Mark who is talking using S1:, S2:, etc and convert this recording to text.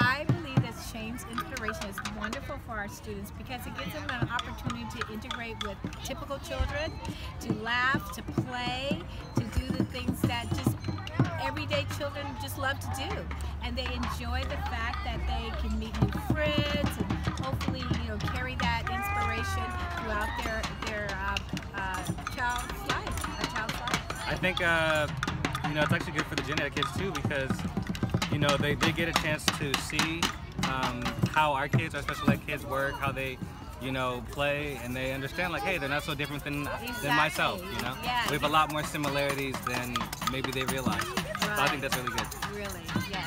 S1: I believe that Shane's inspiration is wonderful for our students because it gives them an opportunity to integrate with typical children, to laugh, to play, to do the things that just everyday children just love to do. And they enjoy the fact that they can meet new friends and hopefully, you know, carry that inspiration throughout their their uh, uh, child's life, child's life.
S2: I think uh, you know it's actually good for the gen ed kids too because you know they, they get a chance to see um, how our kids, our special ed kids work, how they you know play, and they understand like hey they're not so different than
S1: Exactly.
S2: than myself. You know
S1: Yeah.
S2: we have a lot more similarities than maybe they realize. So I think that's really good.
S1: Really, yes, that's wonderful. Yes.